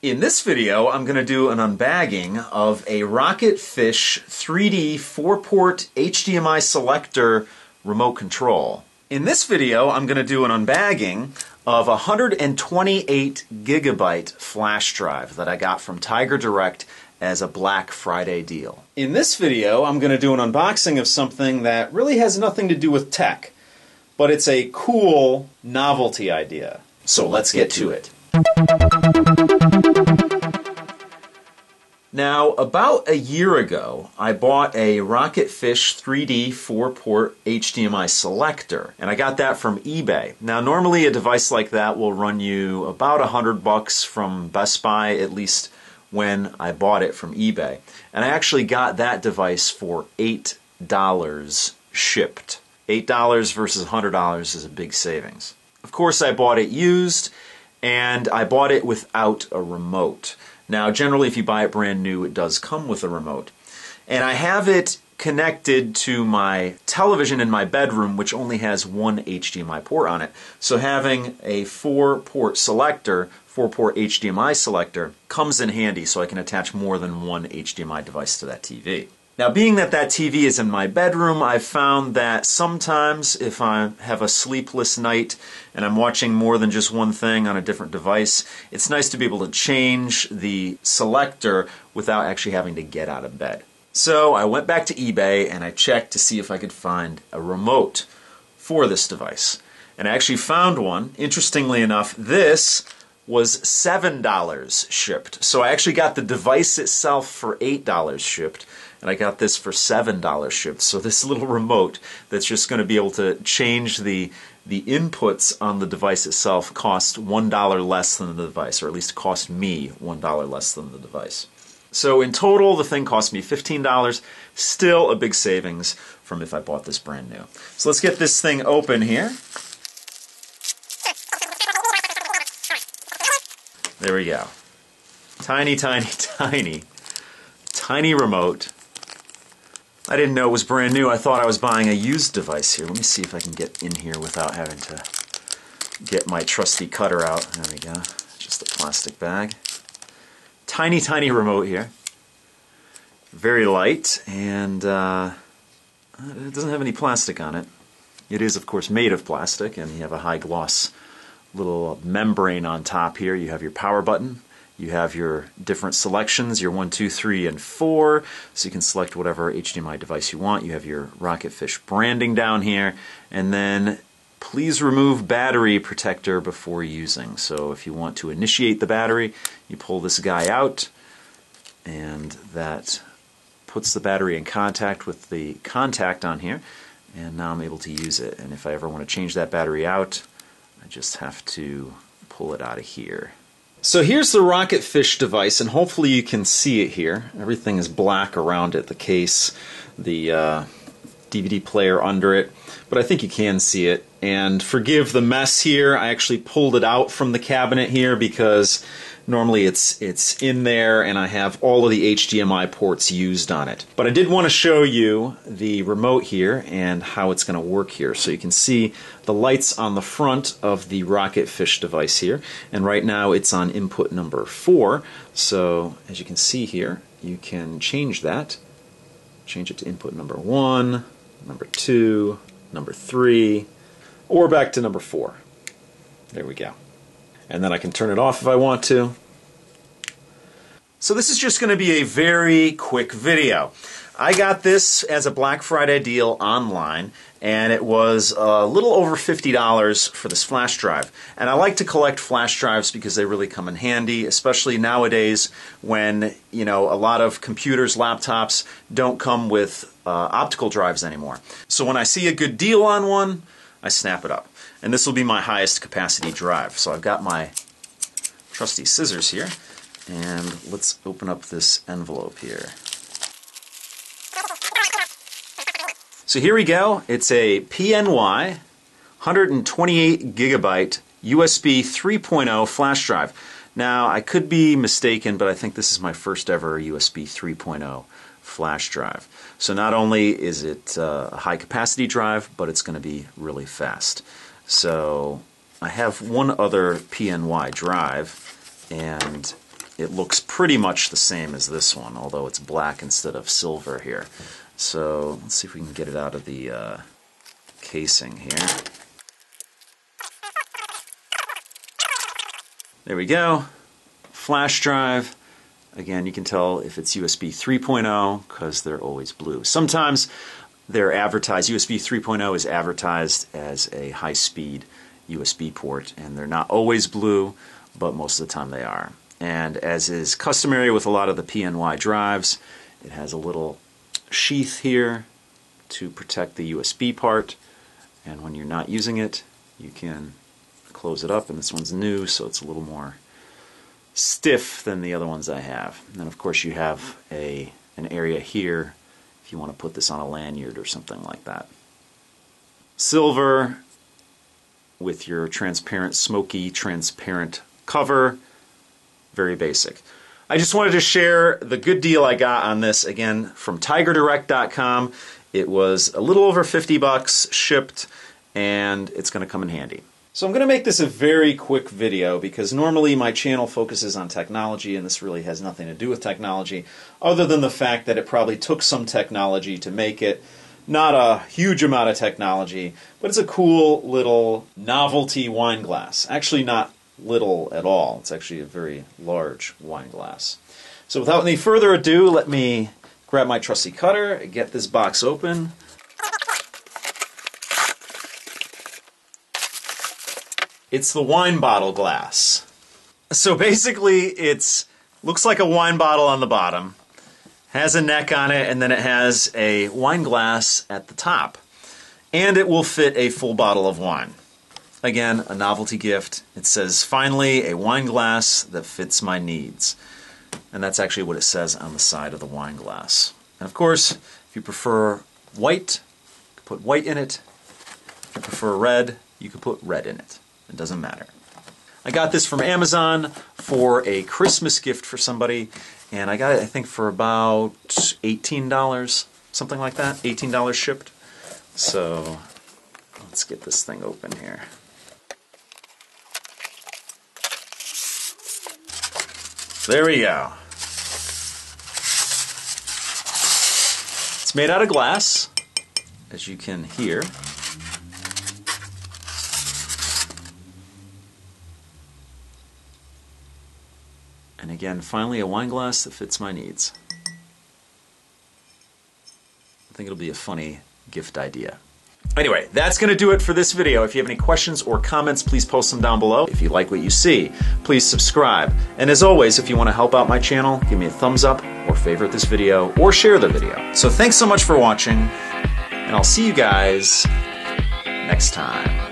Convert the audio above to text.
In this video, I'm going to do an unbagging of a Rocketfish 3D 4-port HDMI selector remote control. In this video, I'm going to do an unbagging of a 128 gigabyte flash drive that I got from Tiger Direct as a Black Friday deal. In this video, I'm going to do an unboxing of something that really has nothing to do with tech, but it's a cool novelty idea. So let's get to it. Now, about a year ago, I bought a Rocketfish 3D 4-port HDMI selector, and I got that from eBay. Now, normally a device like that will run you about a hundred bucks from Best Buy, at least when I bought it from eBay. And I actually got that device for $8 shipped. $8 versus $100 is a big savings. Of course, I bought it used, and I bought it without a remote. Now, generally, if you buy it brand new, it does come with a remote. And I have it connected to my television in my bedroom, which only has one HDMI port on it. So having a four port selector, four port HDMI selector, comes in handy so I can attach more than one HDMI device to that TV. Now, being that that TV is in my bedroom, I've found that sometimes if I have a sleepless night and I'm watching more than just one thing on a different device, it's nice to be able to change the selector without actually having to get out of bed. So I went back to eBay and I checked to see if I could find a remote for this device. And I actually found one. Interestingly enough, this was $7 shipped. So I actually got the device itself for $8 shipped and I got this for $7 shipped. So this little remote that's just going to be able to change the the inputs on the device itself cost $1 less than the device, or at least cost me $1 less than the device. So in total, the thing cost me $15, still a big savings from if I bought this brand new. So let's get this thing open here. There we go. Tiny, tiny, tiny, tiny remote I didn't know it was brand new. I thought I was buying a used device here. Let me see if I can get in here without having to get my trusty cutter out. There we go. Just a plastic bag. Tiny, tiny remote here. Very light, and uh, it doesn't have any plastic on it. It is, of course, made of plastic, and you have a high gloss little membrane on top here. You have your power button, you have your different selections, your 1, 2, 3, and 4, so you can select whatever HDMI device you want. You have your Rocketfish branding down here, and then please remove battery protector before using. So if you want to initiate the battery, you pull this guy out, and that puts the battery in contact with the contact on here, and now I'm able to use it. And if I ever want to change that battery out, I just have to pull it out of here. So here's the Rocketfish device, and hopefully you can see it here. Everything is black around it, the case, the uh, DVD player under it, but I think you can see it. And forgive the mess here, I actually pulled it out from the cabinet here because Normally it's it's in there and I have all of the HDMI ports used on it. But I did want to show you the remote here and how it's going to work here. So you can see the lights on the front of the Rocketfish device here. And right now it's on input number 4. So as you can see here, you can change that. Change it to input number 1, number 2, number 3, or back to number 4. There we go and then I can turn it off if I want to. So this is just going to be a very quick video. I got this as a Black Friday deal online, and it was a little over $50 for this flash drive. And I like to collect flash drives because they really come in handy, especially nowadays when, you know, a lot of computers, laptops don't come with uh, optical drives anymore. So when I see a good deal on one, I snap it up. And this will be my highest capacity drive. So I've got my trusty scissors here. And let's open up this envelope here. So here we go. It's a PNY 128 gigabyte USB 3.0 flash drive. Now, I could be mistaken, but I think this is my first ever USB 3.0 flash drive. So not only is it uh, a high capacity drive, but it's going to be really fast. So I have one other PNY drive, and it looks pretty much the same as this one, although it's black instead of silver here. So let's see if we can get it out of the uh, casing here. There we go. Flash drive. Again, you can tell if it's USB 3.0 because they're always blue. Sometimes they're advertised, USB 3.0 is advertised as a high speed USB port, and they're not always blue, but most of the time they are. And as is customary with a lot of the PNY drives, it has a little sheath here to protect the USB part. And when you're not using it, you can close it up. And this one's new, so it's a little more stiff than the other ones I have. And then, of course, you have a an area here if you want to put this on a lanyard or something like that. Silver with your transparent, smoky, transparent cover very basic. I just wanted to share the good deal I got on this again from tigerdirect.com. It was a little over 50 bucks shipped and it's going to come in handy. So I'm going to make this a very quick video because normally my channel focuses on technology and this really has nothing to do with technology other than the fact that it probably took some technology to make it. Not a huge amount of technology, but it's a cool little novelty wine glass. Actually not little at all. It's actually a very large wine glass. So without any further ado, let me grab my trusty cutter, get this box open. It's the wine bottle glass. So basically, it's looks like a wine bottle on the bottom, has a neck on it, and then it has a wine glass at the top. And it will fit a full bottle of wine. Again, a novelty gift. It says, finally, a wine glass that fits my needs. And that's actually what it says on the side of the wine glass. And of course, if you prefer white, you can put white in it. If you prefer red, you can put red in it. It doesn't matter. I got this from Amazon for a Christmas gift for somebody, and I got it, I think, for about $18, something like that. $18 shipped. So let's get this thing open here. There we go. It's made out of glass, as you can hear. And again, finally a wine glass that fits my needs. I think it'll be a funny gift idea. Anyway, that's going to do it for this video. If you have any questions or comments, please post them down below. If you like what you see, please subscribe. And as always, if you want to help out my channel, give me a thumbs up or favorite this video or share the video. So thanks so much for watching, and I'll see you guys next time.